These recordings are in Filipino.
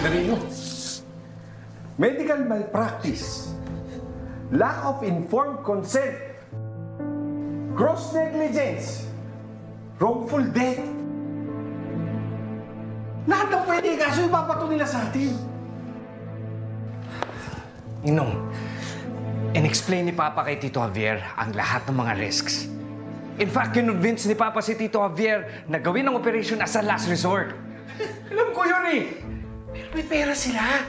Severino. Medical malpractice. Lack of informed consent. Gross negligence. Wrongful death. Lahat ng pwede kaso ipapato nila sa atin. Inong, in-explain ni Papa kay Tito Javier ang lahat ng mga risks. In fact, kinonvince ni Papa si Tito Javier na gawin ang operation as a last resort. Alam ko yun eh. May pera sila.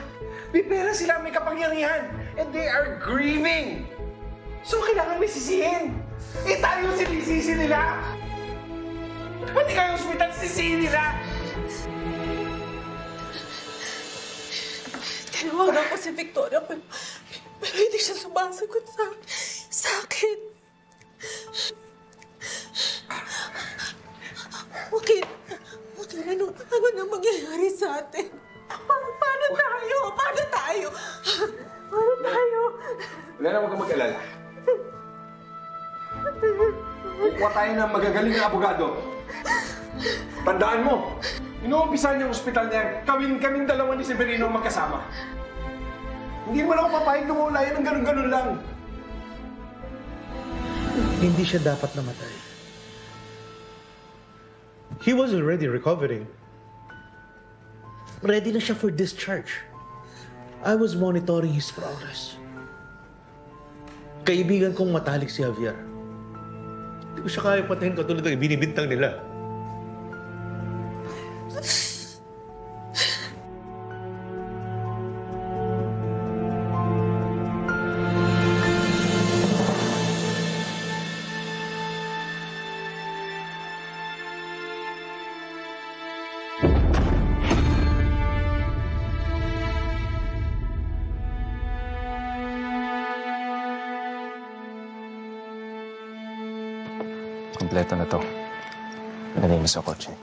May pera sila, may kapangyarihan. And they are grieving. So kailangan may sisihin. Eh tayo sinisisi nila. Pati kayo ospital, sisihin nila. Tinawagan ko si Victoria pero, pero hindi siya sumasagot sa, sa akin. Bakit? Bakit? Ano, ano na mangyayari sa atin? Pa- paano tayo? Paano tayo? Paano tayo? Wala na huwag kang mag-alala. Kukuha tayo ng magagaling na abogado. Tandaan mo, inuumpisa niya ang ospital niya, kaming-kaming dalawa ni Severino magkasama. Hindi mo na ako papayag lumula yan ng ganun-ganun lang. Hindi siya dapat namatay. He was already recovering. Ready na siya for discharge. I was monitoring his progress. Kaibigan kong matalik si Javier. Hindi ko siya kaya patayin katulad ng binibintang nila. Kompleto na to. Lagay mo sa kotse.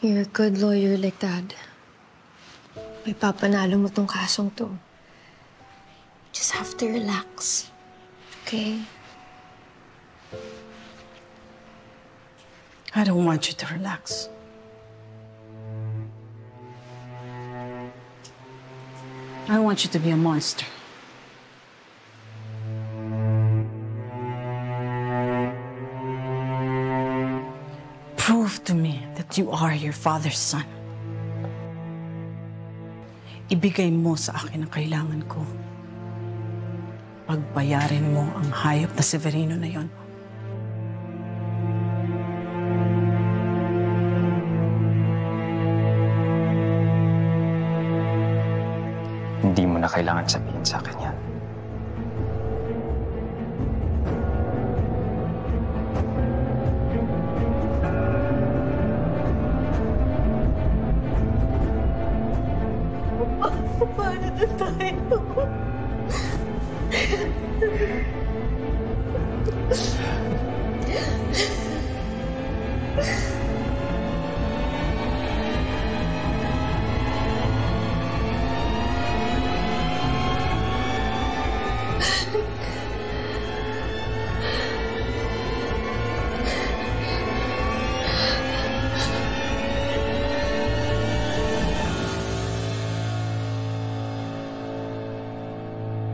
You're a good lawyer like Dad. May papanalo mo tong kasong to. Just have to relax. Okay? I don't want you to relax. I want you to be a monster. Prove to me that you are your father's son. Ibigay mo sa akin ang kailangan ko. Pagbayarin mo ang hayop na Severino na yon. Hindi mo na kailangan sabihin sa akin yan.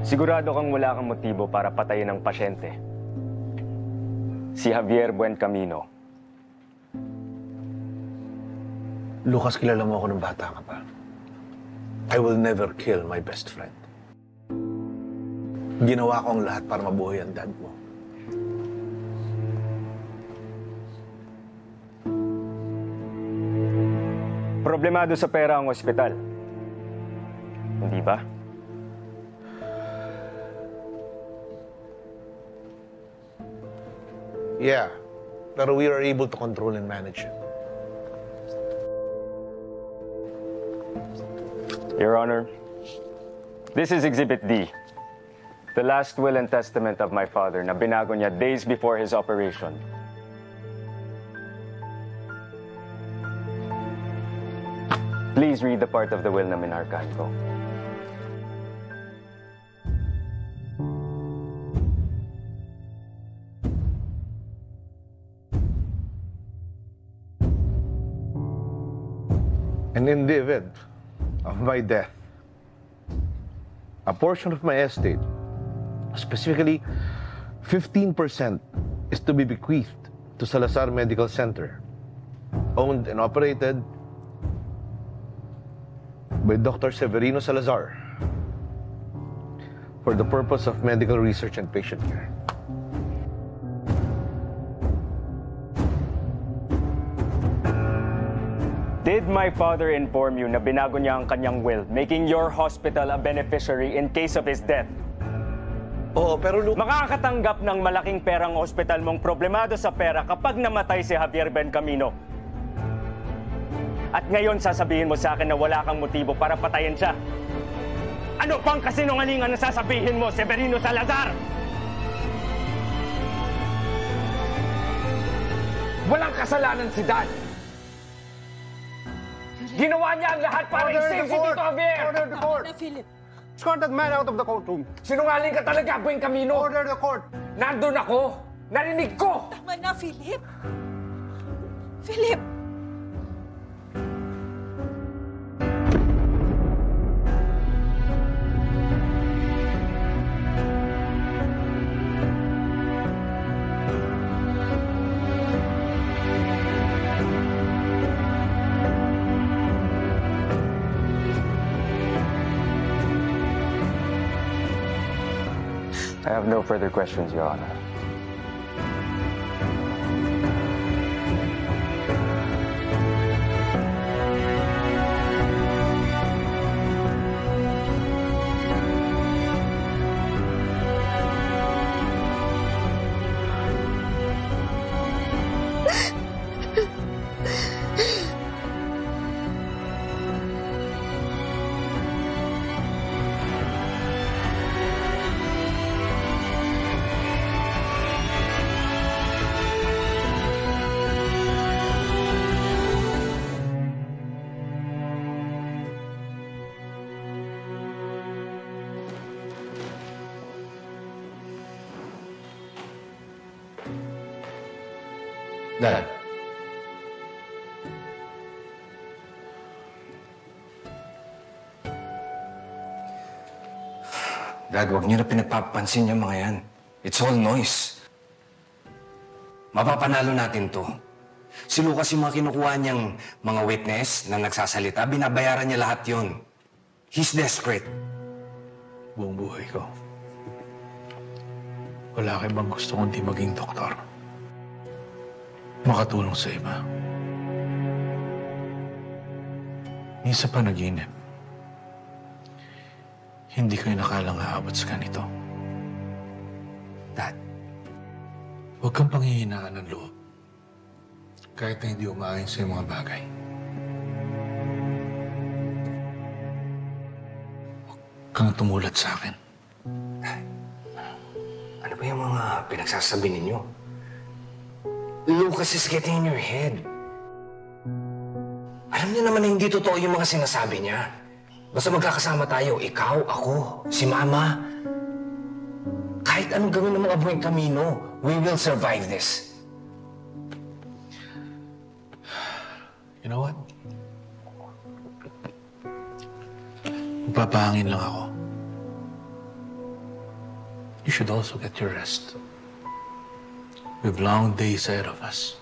Sigurado kang wala kang motibo para patayin ang pasyente. Si Javier Buencamino. Lucas, kilala mo ako ng bata ka pa. I will never kill my best friend. Ginawa ko ang lahat para mabuhay ang dad mo. Problemado sa pera ang ospital. Hindi ba? Yeah, pero we are able to control and manage it. Your Honor, this is Exhibit D. The last will and testament of my father na binago niya days before his operation. Please read the part of the will na minarkahan ko. And in the event of my death, a portion of my estate, specifically 15%, is to be bequeathed to Salazar Medical Center, owned and operated by Dr. Severino Salazar for the purpose of medical research and patient care. Did my father inform you na binago niya ang kanyang will, making your hospital a beneficiary in case of his death? Oo, pero Lu... Makakatanggap ng malaking perang ospital mong problemado sa pera kapag namatay si Javier Bencamino. At ngayon sasabihin mo sa akin na wala kang motibo para patayin siya. Ano pang kasinungalingan na sasabihin mo, Severino Salazar? Walang kasalanan si Dad. Ginawa niya ang lahat para i-save si Tito Javier! Order the court! Philip. Escort that man out of the courtroom. Sinungaling ka talaga, Bueng Camino! Order the court! Nandun ako! Narinig ko! Tama na, Philip. Philip! Have no further questions, Your Honor. Dad. Dad, huwag niyo na pinagpapansin yung mga yan. It's all noise. Mapapanalo natin to. Si Lucas yung mga kinukuha niyang mga witness na nagsasalita, binabayaran niya lahat yon. He's desperate. buong buhay ko. Wala kay bang gusto kundi maging doktor. Makatulong sa iba. Minsan pa naginip. Hindi ko inakalang aabot sa ganito. Dad, Huwag kang panghihinaan ng loob. Kahit na hindi umaayon sa mga bagay. Huwag kang tumulat sa akin. ano ba yung mga pinagsasabi ninyo? Lucas is getting in your head. Alam niyo naman na hindi totoo yung mga sinasabi niya. Basta magkakasama tayo, ikaw, ako, si Mama. Kahit anong gawin ng mga buwing kamino, we will survive this. You know what? Magpapahangin lang ako. You should also get your rest. We have long days ahead of us.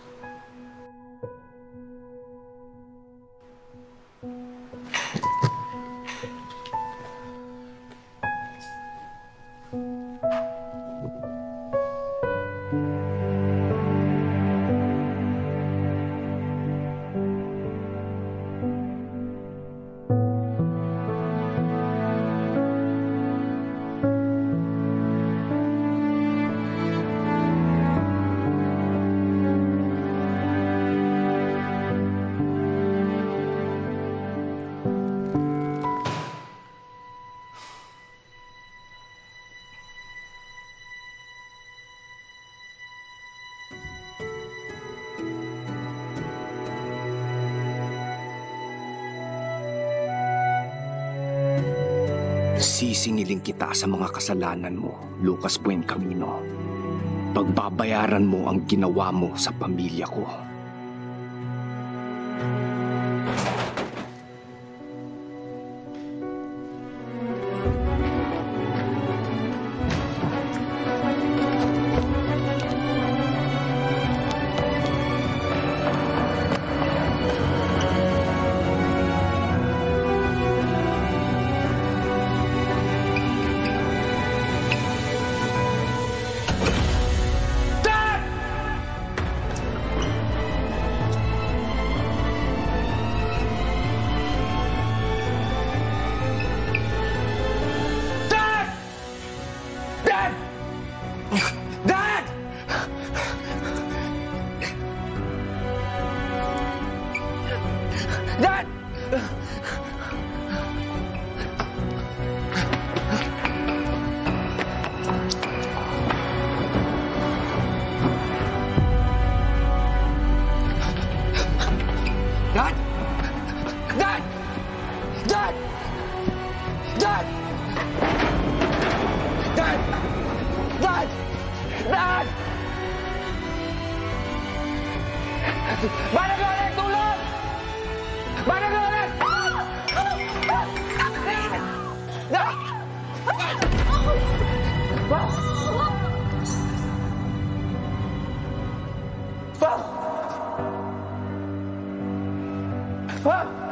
Sisingiling kita sa mga kasalanan mo, Lucas Buencamino. Pagbabayaran mo ang ginawa mo sa pamilya ko. Dad! Dad! Dad! Dad! Dad! Dad! Dad! Dad! Dad! Mana kau nak tolong? Mana kau nak? Fuck! Fuck!